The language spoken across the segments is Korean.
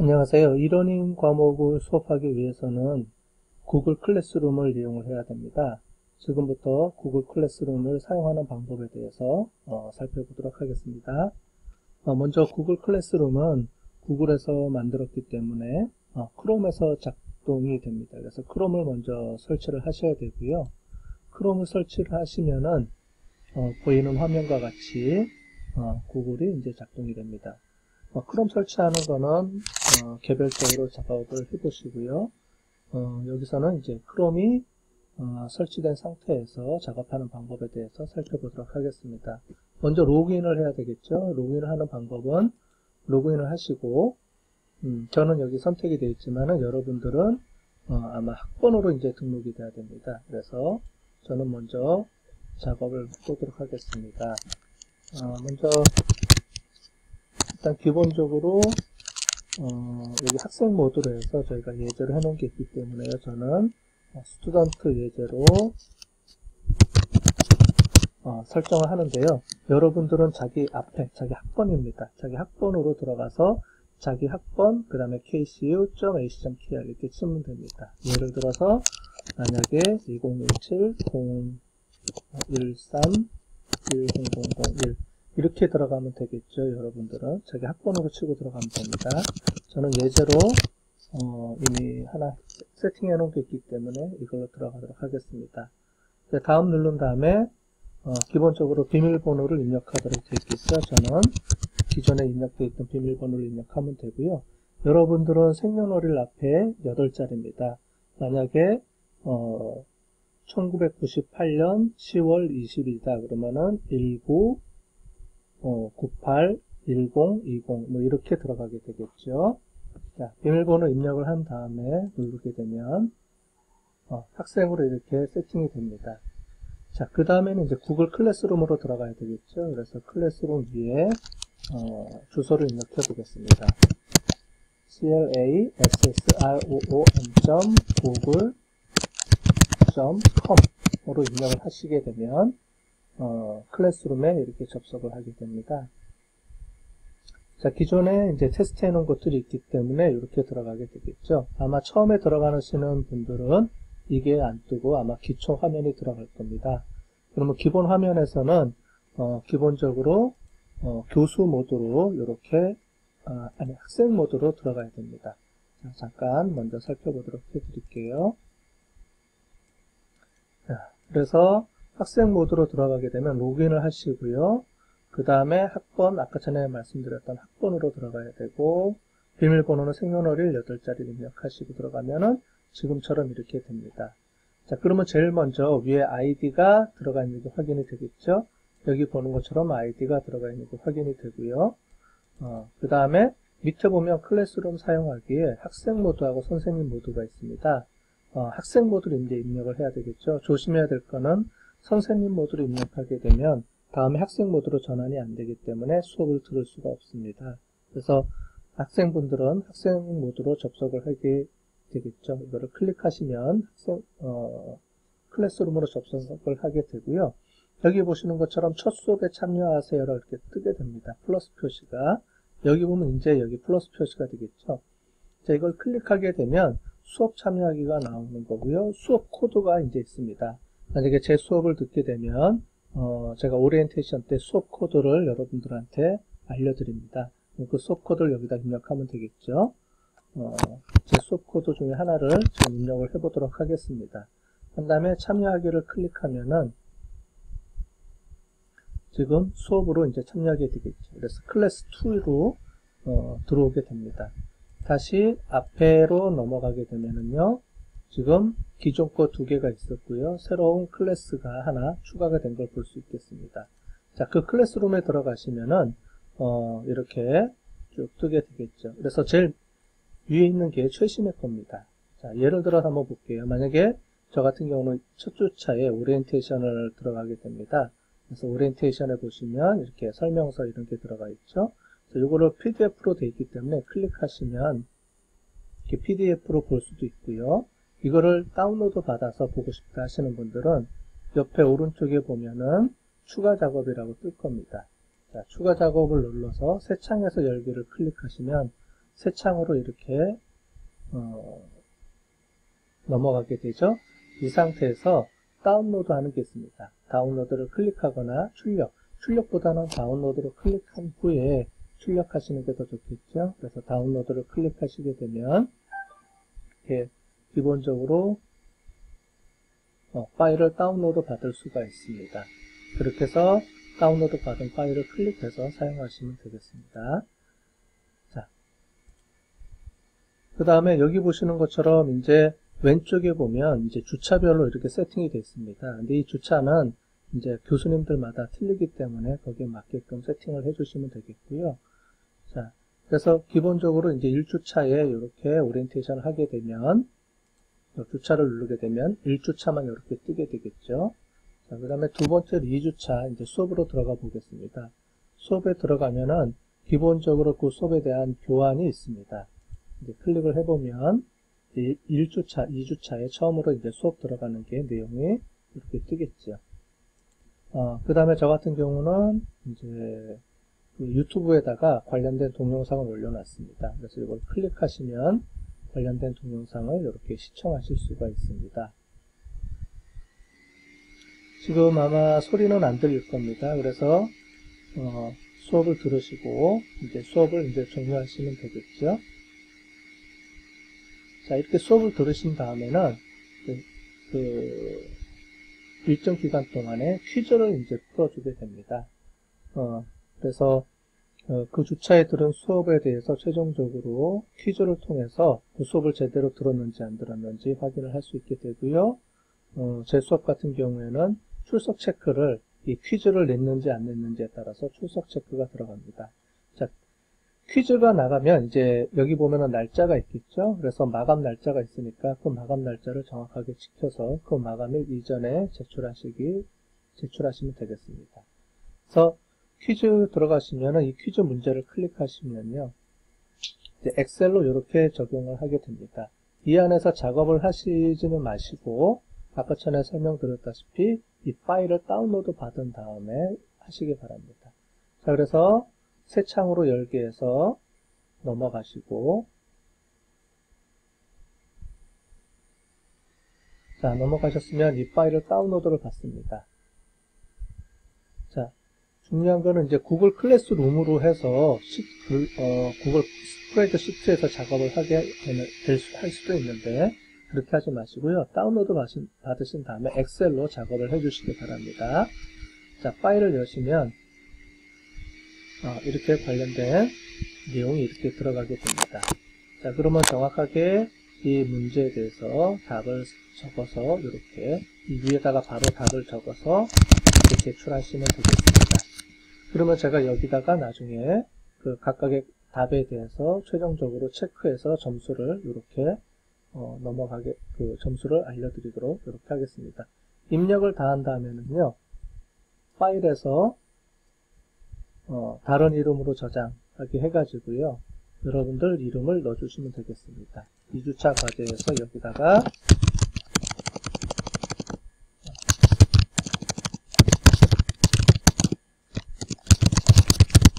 안녕하세요. 이러닝 과목을 수업하기 위해서는 구글 클래스룸을 이용을 해야 됩니다. 지금부터 구글 클래스룸을 사용하는 방법에 대해서 어, 살펴보도록 하겠습니다. 어, 먼저 구글 클래스룸은 구글에서 만들었기 때문에 어, 크롬에서 작동이 됩니다. 그래서 크롬을 먼저 설치를 하셔야 되고요. 크롬을 설치를 하시면은 어, 보이는 화면과 같이 어, 구글이 이제 작동이 됩니다. 어, 크롬 설치하는 거는 어, 개별적으로 작업을 해보시고요. 어, 여기서는 이제 크롬이 어, 설치된 상태에서 작업하는 방법에 대해서 살펴보도록 하겠습니다. 먼저 로그인을 해야 되겠죠. 로그인을 하는 방법은 로그인을 하시고 음, 저는 여기 선택이 되어 있지만은 여러분들은 어, 아마 학번으로 이제 등록이 돼야 됩니다. 그래서 저는 먼저 작업을 해보도록 하겠습니다. 어, 먼저 일단 기본적으로 어, 여기 학생 모드로 해서 저희가 예제를 해놓은 게 있기 때문에 저는 student 예제로 어, 설정을 하는데요. 여러분들은 자기 앞에 자기 학번입니다. 자기 학번으로 들어가서 자기 학번 그 다음에 kcu.ac.kr 이렇게 치면 됩니다. 예를 들어서 만약에 2017 013 10001 이렇게 들어가면 되겠죠 여러분들은. 자기 학번으로 치고 들어가면 됩니다. 저는 예제로 어, 이미 하나 세팅해 놓은 게 있기 때문에 이걸로 들어가도록 하겠습니다. 다음 누른 다음에 어, 기본적으로 비밀번호를 입력하도록 되어 있겠죠 저는. 기존에 입력되어 있던 비밀번호를 입력하면 되고요. 여러분들은 생년월일 앞에 8자리입니다. 만약에 어, 1998년 10월 20일이다 그러면은 19 어, 98, 10, 20, 뭐 이렇게 들어가게 되겠죠. 자, 비밀번호 입력을 한 다음에 누르게 되면 어, 학생으로 이렇게 세팅이 됩니다. 자, 그 다음에는 이제 구글 클래스룸으로 들어가야 되겠죠. 그래서 클래스룸 위에 어, 주소를 입력해 보겠습니다. classroom.google.com 으로 입력을 하시게 되면 어, 클래스룸에 이렇게 접속을 하게 됩니다. 자, 기존에 이제 테스트 해놓은 것들이 있기 때문에 이렇게 들어가게 되겠죠. 아마 처음에 들어가시는 분들은 이게 안 뜨고 아마 기초 화면이 들어갈 겁니다. 그러면 기본 화면에서는 어, 기본적으로 어, 교수 모드로 이렇게 어, 아니 학생 모드로 들어가야 됩니다. 자, 잠깐 먼저 살펴보도록 해드릴게요. 자, 그래서 학생 모드로 들어가게 되면 로그인을 하시고요. 그 다음에 학번, 아까 전에 말씀드렸던 학번으로 들어가야 되고 비밀번호는 생년월일 8자리 입력하시고 들어가면은 지금처럼 이렇게 됩니다. 자, 그러면 제일 먼저 위에 아이디가 들어가 있는 게 확인이 되겠죠? 여기 보는 것처럼 아이디가 들어가 있는 게 확인이 되고요. 어, 그 다음에 밑에 보면 클래스룸 사용하기에 학생 모드하고 선생님 모드가 있습니다. 어, 학생 모드를 이제 입력을 해야 되겠죠. 조심해야 될 거는 선생님 모드로 입력하게 되면 다음에 학생 모드로 전환이 안 되기 때문에 수업을 들을 수가 없습니다. 그래서 학생분들은 학생 모드로 접속을 하게 되겠죠. 이거를 클릭하시면 학생, 어, 클래스룸으로 접속을 하게 되고요. 여기 보시는 것처럼 첫 수업에 참여하세요 이렇게 뜨게 됩니다. 플러스 표시가 여기 보면 이제 여기 플러스 표시가 되겠죠. 자, 이걸 클릭하게 되면 수업 참여하기가 나오는 거고요. 수업 코드가 이제 있습니다. 만약에 제 수업을 듣게 되면 어, 제가 오리엔테이션 때 수업 코드를 여러분들한테 알려드립니다. 그 수업 코드를 여기다 입력하면 되겠죠. 어, 제 수업 코드 중에 하나를 지금 입력을 해보도록 하겠습니다. 한 다음에 참여하기를 클릭하면은 지금 수업으로 이제 참여하게 되겠죠. 그래서 클래스 2로 어, 들어오게 됩니다. 다시 앞에로 넘어가게 되면은요. 지금 기존 거 두 개가 있었고요. 새로운 클래스가 하나 추가가 된 걸 볼 수 있겠습니다. 자, 그 classroom에 들어가시면은 어, 이렇게 쭉 뜨게 되겠죠. 그래서 제일 위에 있는 게 최신의 겁니다. 자, 예를 들어서 한번 볼게요. 만약에 저 같은 경우는 첫 주차에 오리엔테이션을 들어가게 됩니다. 그래서 오리엔테이션에 보시면 이렇게 설명서 이런 게 들어가 있죠. 이거를 PDF로 되어 있기 때문에 클릭하시면 이렇게 PDF로 볼 수도 있고요. 이거를 다운로드 받아서 보고 싶다 하시는 분들은 옆에 오른쪽에 보면은 추가 작업이라고 뜰 겁니다. 자, 추가 작업을 눌러서 새 창에서 열기를 클릭하시면 새 창으로 이렇게 어, 넘어가게 되죠. 이 상태에서 다운로드 하는 게 있습니다. 다운로드를 클릭하거나 출력, 출력보다는 다운로드를 클릭한 후에 출력하시는 게 더 좋겠죠. 그래서 다운로드를 클릭하시게 되면 이렇게 기본적으로 어, 파일을 다운로드 받을 수가 있습니다. 그렇게 해서 다운로드 받은 파일을 클릭해서 사용하시면 되겠습니다. 자, 그 다음에 여기 보시는 것처럼 이제 왼쪽에 보면 이제 주차별로 이렇게 세팅이 되어 있습니다. 근데 이 주차는 이제 교수님들마다 틀리기 때문에 거기에 맞게끔 세팅을 해주시면 되겠고요. 자, 그래서 기본적으로 이제 1주차에 이렇게 오리엔테이션을 하게 되면 주차를 누르게 되면 1주차만 이렇게 뜨게 되겠죠. 자, 그 다음에 두 번째 2주차 이제 수업으로 들어가 보겠습니다. 수업에 들어가면은 기본적으로 그 수업에 대한 교환이 있습니다. 이제 클릭을 해보면 1주차, 2주차에 처음으로 이제 수업 들어가는 게 내용이 이렇게 뜨겠죠. 어, 그 다음에 저 같은 경우는 이제 그 유튜브에다가 관련된 동영상을 올려놨습니다. 그래서 이걸 클릭하시면 관련된 동영상을 이렇게 시청하실 수가 있습니다. 지금 아마 소리는 안 들릴 겁니다. 그래서 어, 수업을 들으시고 이제 수업을 이제 종료하시면 되겠죠. 자 이렇게 수업을 들으신 다음에는 그, 그 일정 기간 동안에 퀴즈를 이제 풀어주게 됩니다. 어, 그래서 어, 그 주차에 들은 수업에 대해서 최종적으로 퀴즈를 통해서 그 수업을 제대로 들었는지 안 들었는지 확인을 할 수 있게 되고요. 어, 제 수업 같은 경우에는 출석 체크를 이 퀴즈를 냈는지 안 냈는지에 따라서 출석 체크가 들어갑니다. 자, 퀴즈가 나가면 이제 여기 보면은 날짜가 있겠죠. 그래서 마감 날짜가 있으니까 그 마감 날짜를 정확하게 지켜서 그 마감일 이전에 제출하시기 제출하시면 되겠습니다. 그래서 퀴즈 들어가시면은 이 퀴즈 문제를 클릭하시면요. 엑셀로 이렇게 적용을 하게 됩니다. 이 안에서 작업을 하시지는 마시고 아까 전에 설명드렸다시피 이 파일을 다운로드 받은 다음에 하시기 바랍니다. 자, 그래서 새 창으로 열게 해서 넘어가시고 자, 넘어가셨으면 이 파일을 다운로드를 받습니다. 자, 중요한 거는 이제 구글 클래스룸으로 해서 시, 그, 어, 구글 스프레드 시트에서 작업을 하게 될 수, 할 수도 있는데 그렇게 하지 마시고요. 다운로드 받으신, 받으신 다음에 엑셀로 작업을 해주시기 바랍니다. 자, 파일을 여시면 어, 이렇게 관련된 내용이 이렇게 들어가게 됩니다. 자, 그러면 정확하게 이 문제에 대해서 답을 적어서 이렇게 이 위에다가 바로 답을 적어서 이렇게 제출하시면 되겠습니다. 그러면 제가 여기다가 나중에 그 각각의 답에 대해서 최종적으로 체크해서 점수를 이렇게 어, 넘어가게 그 점수를 알려드리도록 이렇게 하겠습니다. 입력을 다 한 다음에는요 파일에서 어, 다른 이름으로 저장하게 해가지고요 여러분들 이름을 넣어주시면 되겠습니다. 2주차 과제에서 여기다가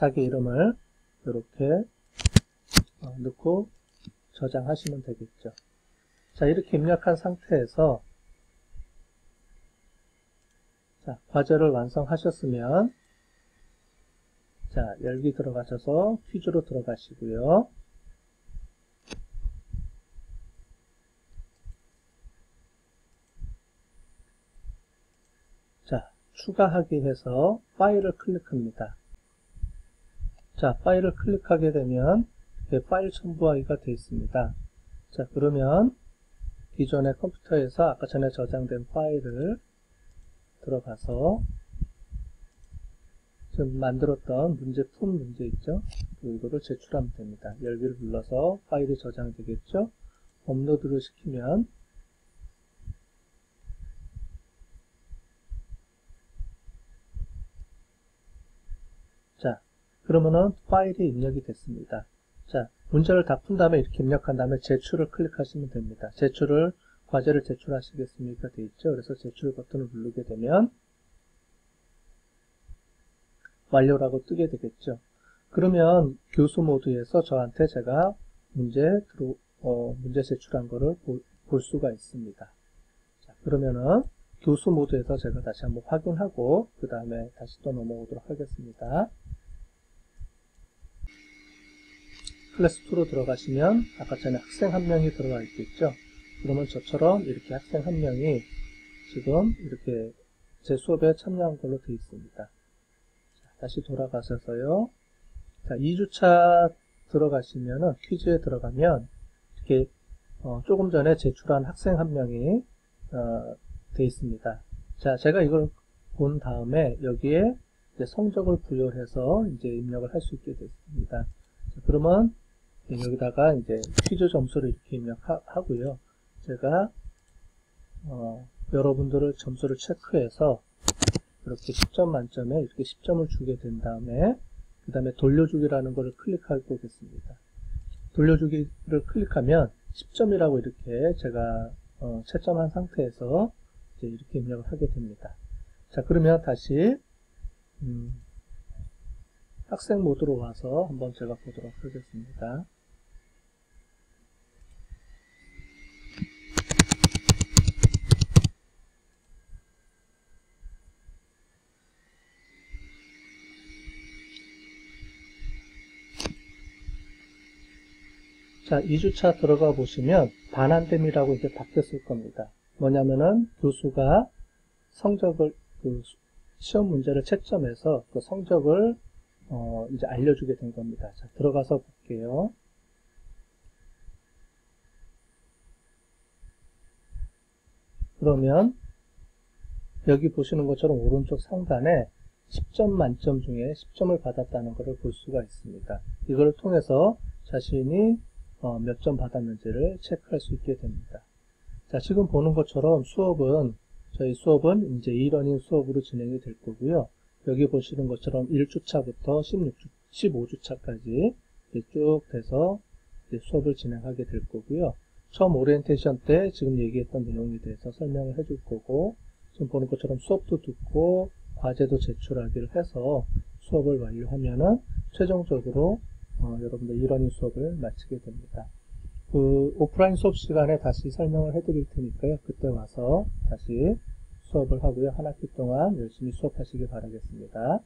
자기 이름을 이렇게 어, 넣고 저장하시면 되겠죠. 자, 이렇게 입력한 상태에서 자, 과제를 완성하셨으면 자, 열기 들어가셔서 퀴즈로 들어가시고요. 자, 추가하기 해서 파일을 클릭합니다. 자, 파일을 클릭하게 되면 파일 첨부하기가 되어 있습니다. 자, 그러면 기존의 컴퓨터에서 아까 전에 저장된 파일을 들어가서 지금 만들었던 문제 푼 문제 있죠? 이거를 제출하면 됩니다. 열기를 눌러서 파일이 저장되겠죠? 업로드를 시키면 자, 그러면은 파일이 입력이 됐습니다. 자, 문제를 다 푼 다음에 이렇게 입력한 다음에 제출을 클릭하시면 됩니다. 제출을 과제를 제출하시겠습니까? 돼 있죠. 그래서 제출 버튼을 누르게 되면 완료라고 뜨게 되겠죠. 그러면 교수 모드에서 저한테 제가 문제 들어, 어, 문제 제출한 거를 보- 볼 수가 있습니다. 자, 그러면은 교수 모드에서 제가 다시 한번 확인하고 그 다음에 다시 또 넘어오도록 하겠습니다. 클래스 2로 들어가시면 아까 전에 학생 한 명이 들어가 있겠죠. 그러면 저처럼 이렇게 학생 한 명이 지금 이렇게 제 수업에 참여한 걸로 되어 있습니다. 자, 다시 돌아가셔서요. 자, 2주차 들어가시면은 퀴즈에 들어가면 이렇게 어, 조금 전에 제출한 학생 한 명이 어, 되어 있습니다. 자, 제가 이걸 본 다음에 여기에 성적을 부여해서 이제 입력을 할 수 있게 됐습니다. 자, 그러면 여기다가 이제 퀴즈 점수를 이렇게 입력하고요. 제가 어, 여러분들을 점수를 체크해서 이렇게 10점 만점에 이렇게 10점을 주게 된 다음에 그 다음에 돌려주기라는 것을 클릭하게 되겠습니다. 돌려주기를 클릭하면 10점이라고 이렇게 제가 어, 채점한 상태에서 이제 이렇게 입력을 하게 됩니다. 자 그러면 다시 음, 학생 모드로 와서 한번 제가 보도록 하겠습니다. 자, 2주차 들어가 보시면 반환됨이라고 이제 바뀌었을 겁니다. 뭐냐면은 교수가 성적을 그 시험 문제를 채점해서 그 성적을 어 이제 알려주게 된 겁니다. 자, 들어가서 볼게요. 그러면 여기 보시는 것처럼 오른쪽 상단에 10점 만점 중에 10점을 받았다는 것을 볼 수가 있습니다. 이걸 통해서 자신이 어, 몇 점 받았는지를 체크할 수 있게 됩니다. 자, 지금 보는 것처럼 수업은, 저희 수업은 이제 1원인 수업으로 진행이 될 거고요. 여기 보시는 것처럼 1주차부터 16주, 15주차까지 쭉 돼서 수업을 진행하게 될 거고요. 처음 오리엔테이션 때 지금 얘기했던 내용에 대해서 설명을 해줄 거고, 지금 보는 것처럼 수업도 듣고, 과제도 제출하기를 해서 수업을 완료하면은 최종적으로 어, 여러분들 1원인 수업을 마치게 됩니다. 그 오프라인 수업 시간에 다시 설명을 해드릴 테니까요. 그때 와서 다시 수업을 하고요. 한 학기 동안 열심히 수업하시기 바라겠습니다.